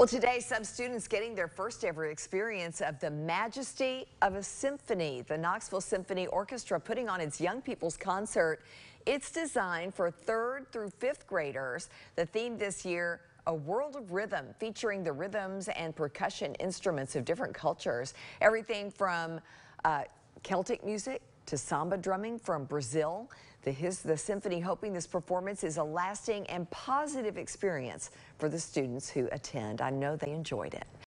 Well, today, some students getting their first ever experience of the majesty of a symphony. The Knoxville Symphony Orchestra putting on its Young People's Concert. It's designed for third through fifth graders. The theme this year, a world of rhythm, featuring the rhythms and percussion instruments of different cultures. Everything from uh, Celtic music to samba drumming from Brazil. The, his, the symphony hoping this performance is a lasting and positive experience for the students who attend. I know they enjoyed it.